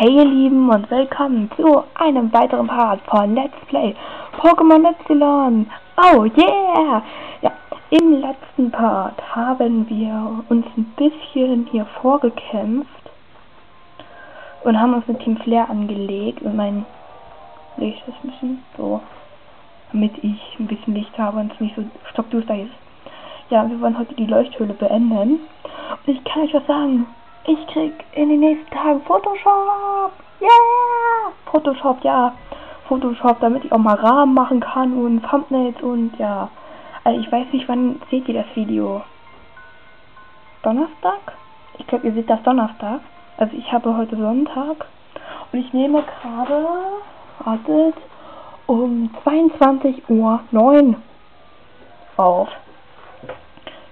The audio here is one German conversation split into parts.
Hey ihr Lieben und willkommen zu einem weiteren Part von Let's Play Pokémon Epsilon. Oh yeah! Ja, im letzten Part haben wir uns ein bisschen hier vorgekämpft und haben uns mit Team Flair angelegt und mein Licht ist ein bisschen so, damit ich ein bisschen Licht habe und es nicht so stockduster ist. Ja, wir wollen heute die Leuchthöhle beenden und ich kann euch was sagen. Ich krieg in den nächsten Tagen Photoshop. Yeah! Photoshop, ja. Photoshop, damit ich auch mal Rahmen machen kann und Thumbnails und ja. Also ich weiß nicht, wann seht ihr das Video? Donnerstag? Ich glaube, ihr seht das Donnerstag. Also ich habe heute Sonntag und ich nehme gerade, wartet, um 22.09 Uhr auf.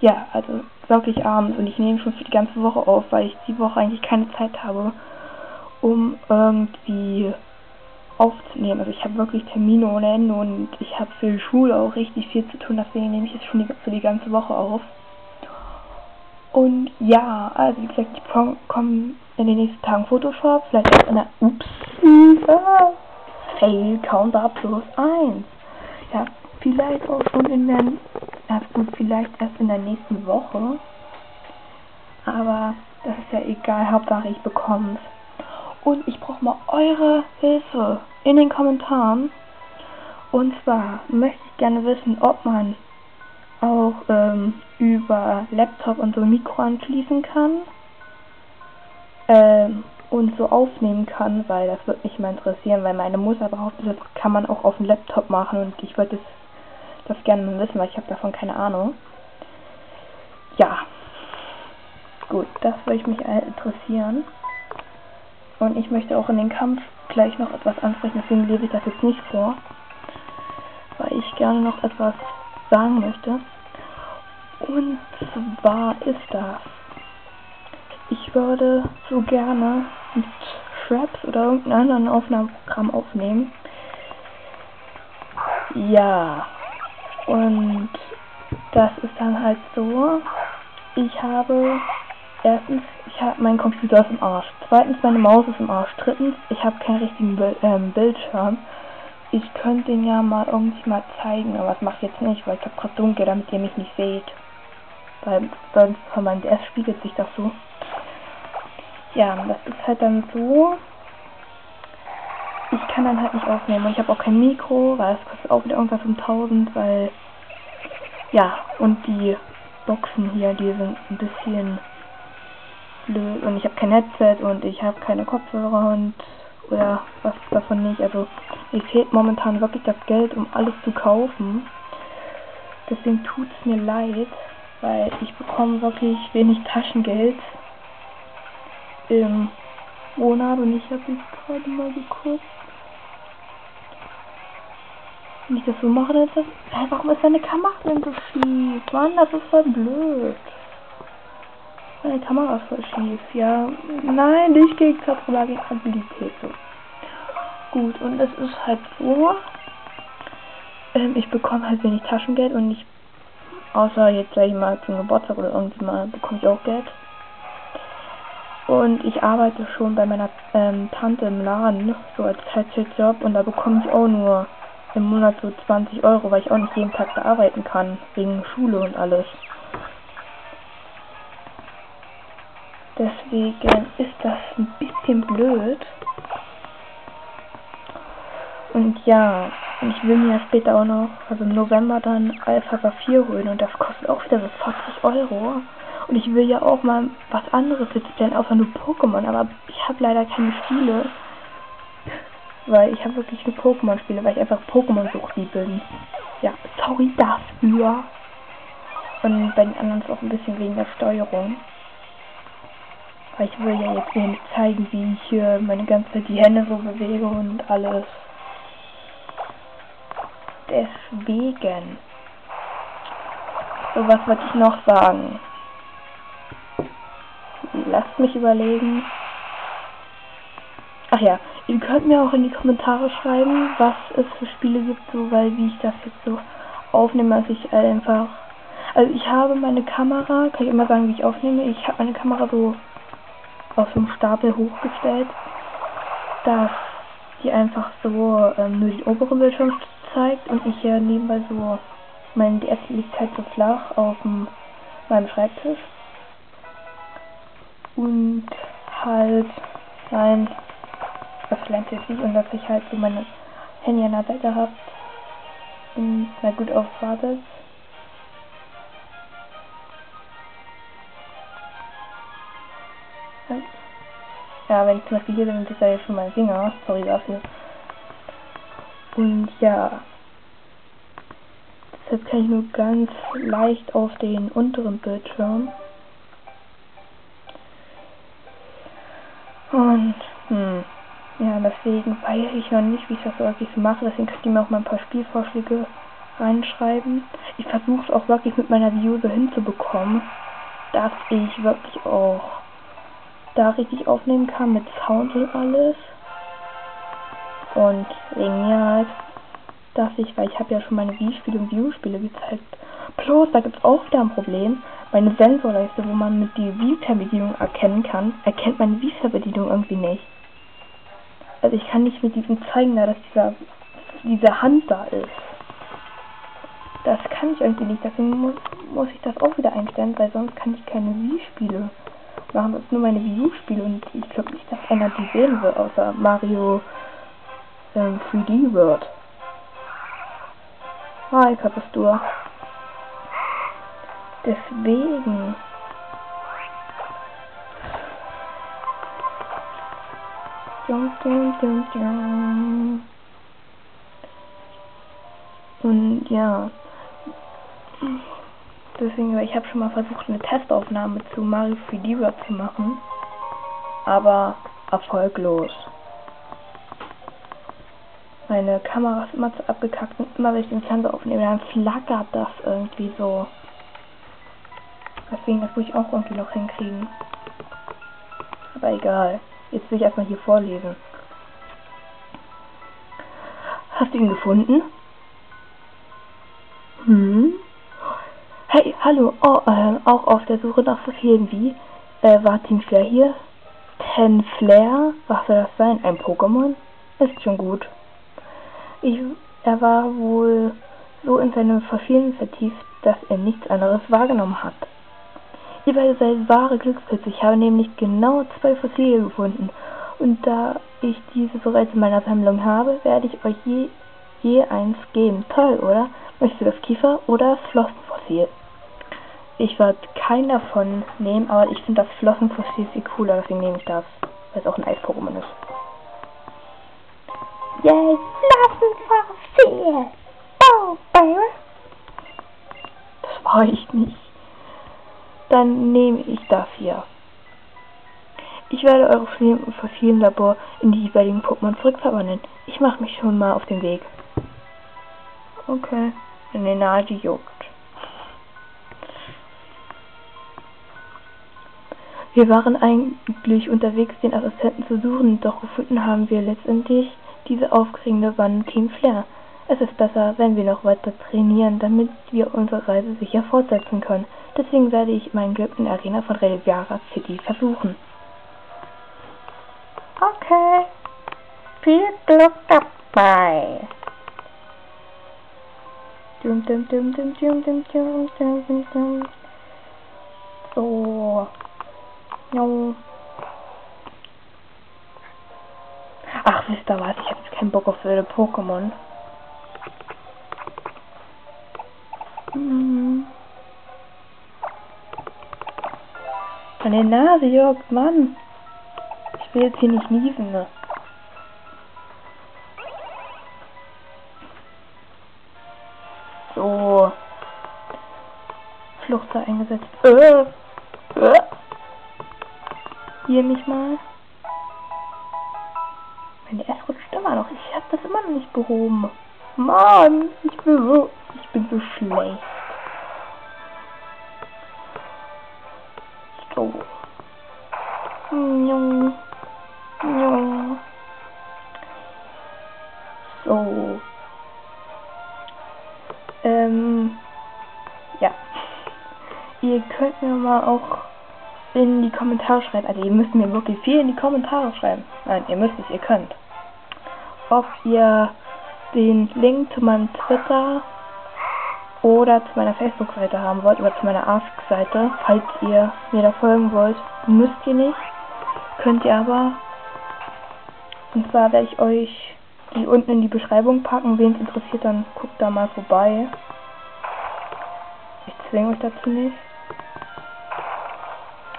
Ja, also wirklich abends und ich nehme schon für die ganze Woche auf, weil ich die Woche eigentlich keine Zeit habe, um irgendwie aufzunehmen. Also ich habe wirklich Termine ohne Ende und ich habe für die Schule auch richtig viel zu tun, deswegen nehme ich jetzt schon für die ganze Woche auf. Und ja, also wie gesagt, ich komme in den nächsten Tagen Photoshop, vielleicht auch in der Ups, äh, Fail Counter plus 1. Ja, vielleicht auch schon in der gut, vielleicht erst in der nächsten Woche. Aber das ist ja egal, Hauptsache ich bekomme es. Und ich brauche mal eure Hilfe in den Kommentaren. Und zwar möchte ich gerne wissen, ob man auch ähm, über Laptop und so Mikro anschließen kann. Ähm, und so aufnehmen kann, weil das würde mich mal interessieren, weil meine Mutter behauptet, das kann man auch auf dem Laptop machen und ich wollte es das gerne mal wissen, weil ich habe davon keine Ahnung. Ja. Gut, das würde ich mich interessieren. Und ich möchte auch in den Kampf gleich noch etwas ansprechen, deswegen lese ich das jetzt nicht vor. Weil ich gerne noch etwas sagen möchte. Und zwar ist das. Ich würde so gerne mit Shrapps oder irgendeinem anderen Aufnahmeprogramm aufnehmen. Ja, und das ist dann halt so, ich habe erstens, ich habe mein Computer ist im Arsch. Zweitens, meine Maus ist im Arsch. Drittens, ich habe keinen richtigen Bild, ähm, Bildschirm. Ich könnte den ja mal irgendwie mal zeigen, aber das mache ich jetzt nicht, weil es ist gerade dunkel, damit ihr mich nicht seht. Weil sonst von meinem DS spiegelt sich das so. Ja, das ist halt dann so, ich kann dann halt nicht aufnehmen. Und ich habe auch kein Mikro, weil es kostet auch wieder irgendwas um 1000, weil, ja, und die Boxen hier, die sind ein bisschen blöd und ich habe kein Headset und ich habe keine Kopfhörer und oder was davon nicht. Also mir fehlt momentan wirklich das Geld, um alles zu kaufen. Deswegen tut es mir leid, weil ich bekomme wirklich wenig Taschengeld im Monat und ich habe jetzt gerade mal geguckt. Wenn ich das so mache, dann ist das. Hä, warum ist deine Kamera denn so schief? Mann, das ist voll blöd. Meine Kamera ist voll schief. Ja, nein, nicht gegen Kaprala, gegen Stabilität. So. Gut, und es ist halt so. Ähm, ich bekomme halt wenig Taschengeld und ich. Außer jetzt sag ich mal zum Geburtstag oder irgendwie mal bekomme ich auch Geld. Und ich arbeite schon bei meiner ähm, Tante im Laden, so als Teilzeitjob, und da bekomme ich auch nur im Monat so 20 Euro, weil ich auch nicht jeden Tag da arbeiten kann, wegen Schule und alles. Deswegen ist das ein bisschen blöd. Und ja, ich will mir später auch noch, also im November dann Alpha Saphir holen und das kostet auch wieder so 40 Euro. Und ich will ja auch mal was anderes jetzt planen, außer nur Pokémon, aber ich habe leider keine Spiele. Weil ich habe wirklich nur Pokémon-Spiele, weil ich einfach Pokémon-Suchti bin. Ja, sorry dafür. Und bei den anderen ist auch ein bisschen wegen der Steuerung. Weil ich will ja jetzt nicht zeigen, wie ich hier meine ganze Zeit die Hände so bewege und alles. Deswegen. So, was wollte ich noch sagen? Lasst mich überlegen. Ach ja, ihr könnt mir auch in die Kommentare schreiben, was es für Spiele gibt, so weil wie ich das jetzt so aufnehme, dass ich einfach. Also ich habe meine Kamera, kann ich immer sagen, wie ich aufnehme. Ich habe meine Kamera so auf so einem Stapel hochgestellt dass die einfach so ähm, nur den oberen Bildschirm zeigt und ich hier nebenbei so, mein DS liegt halt so flach auf dem, meinem Schreibtisch und halt sein jetzt nicht und dass ich halt so meine Handy an der Seite habe und na gut aufwartet. Ja, wenn ich zum Beispiel hier bin, ist ja jetzt schon mein Finger. Sorry dafür. Und ja. Deshalb kann ich nur ganz leicht auf den unteren Bildschirm. Und, hm. Ja, deswegen weiß ich noch nicht, wie ich das wirklich mache. Deswegen könnt ihr mir auch mal ein paar Spielvorschläge reinschreiben. Ich versuche es auch wirklich mit meiner View so hinzubekommen, dass ich wirklich auch da richtig aufnehmen kann mit Sound und alles. Und wegen halt, dass ich, weil ich habe ja schon meine Wii-Spiele und View-Spiele gezeigt. Plus, da gibt es auch wieder ein Problem. Meine Sensorleiste, wo man mit die Wii-Fernbedienung erkennen kann, erkennt meine Wii-Fernbedienung irgendwie nicht. Also ich kann nicht mit diesem zeigen, da dass dieser, diese Hand da ist. Das kann ich irgendwie nicht, deswegen muss, muss ich das auch wieder einstellen, weil sonst kann ich keine Wii-Spiele machen. Das ist nur meine Wii U-Spiele und ich glaube nicht, dass einer die sehen will, außer Mario ähm, 3D World. Hi, Kapastur. Deswegen. Und ja deswegen, ich habe schon mal versucht, eine Testaufnahme zu Mario 3D World zu machen, aber erfolglos. Meine Kamera ist immer zu abgekackt und immer wenn ich den Fernseher aufnehme, dann flackert das irgendwie so. Deswegen, das muss ich auch irgendwie noch hinkriegen. Aber egal. Jetzt will ich erstmal hier vorlesen. Hast du ihn gefunden? Hm? Hey, hallo, oh, äh, auch auf der Suche nach vielen wie, äh, war Team Flair hier? Ten Flair? Was soll das sein? Ein Pokémon? Ist schon gut. Ich, er war wohl so in seinem Verfehlen vertieft, dass er nichts anderes wahrgenommen hat. Ihr werdet seid wahre Glückspilze. Ich habe nämlich genau zwei Fossilien gefunden. Und da ich diese bereits in meiner Sammlung habe, werde ich euch je, je eins geben. Toll, oder? Möchtest du das Kiefer- oder das Flossenfossil? Ich werde keinen davon nehmen, aber ich finde das Flossenfossil viel cooler, deswegen nehme ich das, weil es auch ein Eis-Pokémon ist. Yay, Flossenfossil! Oh, baby! Das war ich nicht. Dann nehme ich das hier. Ich werde eure fossilen Labor in die jeweiligen Pokémon zurückverwandeln. Ich mache mich schon mal auf den Weg. Okay. In den Nase juckt. Wir waren eigentlich unterwegs, den Assistenten zu suchen, doch gefunden haben wir letztendlich diese aufregende Wand Team Flair. Es ist besser, wenn wir noch weiter trainieren, damit wir unsere Reise sicher fortsetzen können. Deswegen werde ich mein Glück in der Arena von Reliviara City versuchen. Okay. Viel Glück dabei. Dum, dum, dum, dum, dum, dum, dum, dum, dum. So. Jo. Ach, wisst ihr was? Ich habe jetzt keinen Bock auf wilde Pokémon. Hm. Meine Nase juckt, Mann. Ich will jetzt hier nicht niesen. Ne? So. Flucht eingesetzt. Äh. Äh hier mich mal. Meine S rutscht immer noch. Ich habe das immer noch nicht behoben. Mann, ich bin so, ich bin so schlecht. So. So. Ähm. Ja. Ihr könnt mir mal auch in die Kommentare schreiben. Also ihr müsst mir wirklich viel in die Kommentare schreiben. Nein, ihr müsst nicht, ihr könnt. Ob ihr den Link zu meinem Twitter oder zu meiner Facebook-Seite haben wollt oder zu meiner Ask-Seite, falls ihr mir da folgen wollt, müsst ihr nicht. Könnt ihr aber. Und zwar werde ich euch die unten in die Beschreibung packen. Wen es interessiert, dann guckt da mal vorbei. Ich zwinge euch dazu nicht.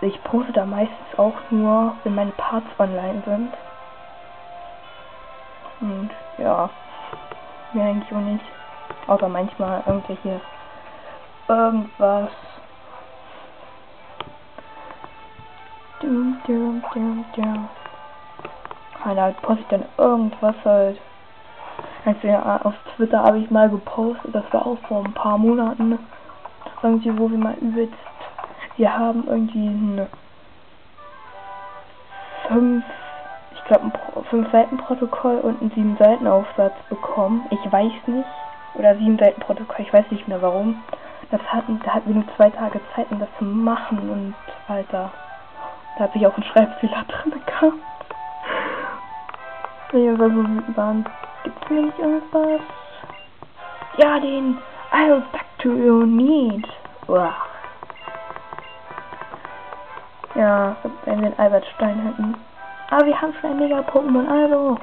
Ich poste da meistens auch nur, wenn meine Parts online sind. Und ja, mehr eigentlich auch nicht. Außer manchmal irgendwelche irgendwas. Dum, dum, dum, dum. Keine halt poste ich dann irgendwas halt. Also ja, auf Twitter habe ich mal gepostet, das war auch vor ein paar Monaten. Irgendwie, wo wir mal übelst. Wir haben irgendwie ein fünf, ich glaube ein fünf Seiten Protokoll und einen sieben Seiten Aufsatz bekommen. Ich weiß nicht. Oder sieben Seiten Protokoll, ich weiß nicht mehr warum. Das hatten, da hatten wir nur zwei Tage Zeit, um das zu machen und Alter. Da habe ich auch einen Schreibfehler drin gehabt. Nee, weil so waren. Gibt's mir nicht irgendwas? Ja, den I'll back to your need. Uah. Ja, wenn wir den Albert Stein hätten. Aber wir haben schon ein Mega-Pokémon, also.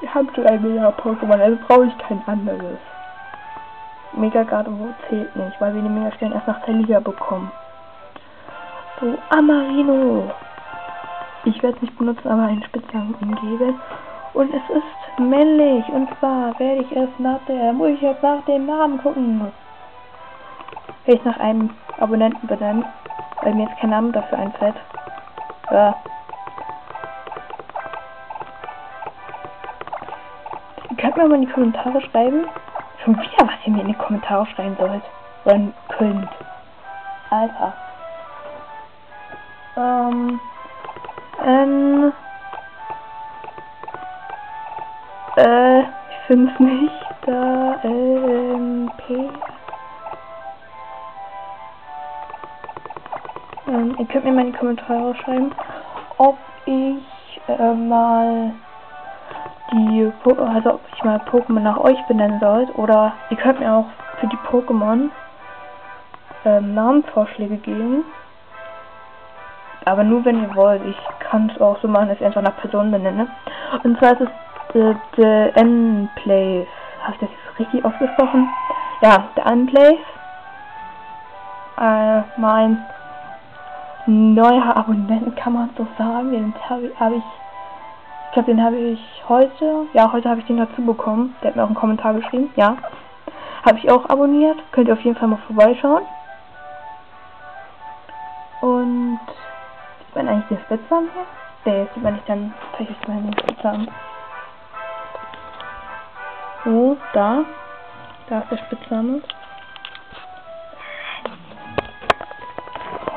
Wir haben schon ein Mega-Pokémon, also brauche ich kein anderes. Mega Gardevoir zählt nicht, weil wir den Mega-Stern erst nach der Liga bekommen. So, Amarino. Ich werde es nicht benutzen, aber einen Spitznamen geben. Und es ist männlich. Und zwar werde ich es nach der, muss ich jetzt nach dem Namen gucken. Werde ich nach einem Abonnenten benennen, weil mir jetzt kein Name dafür einfällt. Ja. Könnt mir mal in die Kommentare schreiben. Schon wieder, was ihr mir in die Kommentare schreiben sollt. Oder könnt. Alter. Ähm. Ähm. Äh, ich finde es nicht. Da, ähm, P. Ähm, ihr könnt mir mal in die Kommentare schreiben, ob ich äh, mal die, also ob ich mal Pokémon nach euch benennen soll oder ihr könnt mir auch für die Pokémon ähm, Namensvorschläge geben. Aber nur wenn ihr wollt. Ich kann es auch so machen, dass ich einfach nach Personen benenne. Und zwar ist es The, the Enclave. Habe ich das richtig ausgesprochen? Ja, The Enclave. Äh, mein neuer Abonnent, kann man so sagen. Den habe hab ich, ich glaube, den habe ich heute, ja, heute habe ich den dazu bekommen. Der hat mir auch einen Kommentar geschrieben, ja. Habe ich auch abonniert. Könnt ihr auf jeden Fall mal vorbeischauen. Und sieht man eigentlich den Spitznamen hier? Nee, jetzt man nicht, dann zeige ich mal den Spitznamen. So, da. Da ist der Spitzname.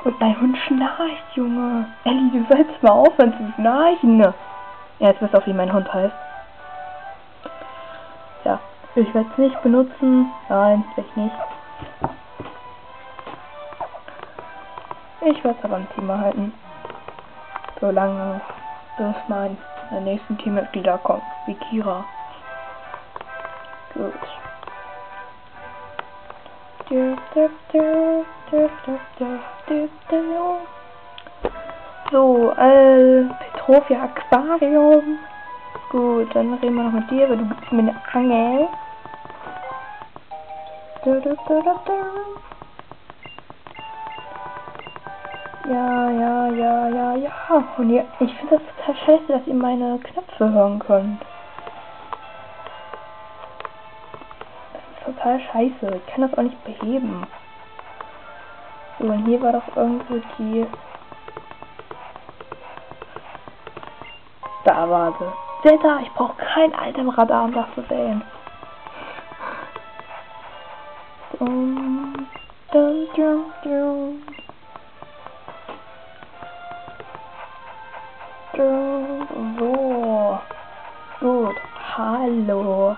Und mein Hund schnarcht, Junge. Ellie, du sollst mal aufhören zu schnarchen. Ja, jetzt wisst ihr auch, wie mein Hund heißt. Ja, ich werde es nicht benutzen. Nein, vielleicht nicht. Ich werde es aber im Team halten. Solange bis mein nächsten Teammitglieder kommt, wie Kira. Gut. So, äh, Petrovia Aquarium. Gut, dann reden wir noch mit dir, weil du gibst mir eine Angel. Ja, ja, ja, ja, ja. Und ihr, ich finde das total scheiße, dass ihr meine Knöpfe hören könnt. total scheiße. Ich kann das auch nicht beheben. So, und hier war doch irgendwo die... War sie. Seht ich brauche kein Itemradar, um das zu sehen. Dum, dum, dum, dum. So. Gut. Hallo.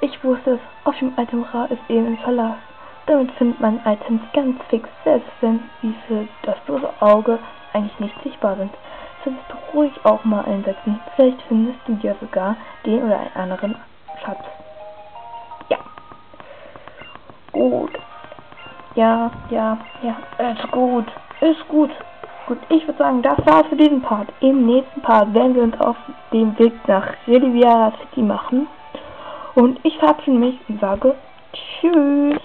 Ich wusste es, auf dem Itemra ist eben ein Verlass. Damit findet man Items ganz fix, selbst wenn sie für das bloße Auge eigentlich nicht sichtbar sind. Ruhig auch mal einsetzen. Vielleicht findest du ja sogar den oder einen anderen Schatz. Ja. Gut. Ja, ja, ja, ist gut. Ist gut. Gut, ich würde sagen, das war's für diesen Part. Im nächsten Part werden wir uns auf den Weg nach Riviera City machen. Und ich verabschiede mich und sage Tschüss.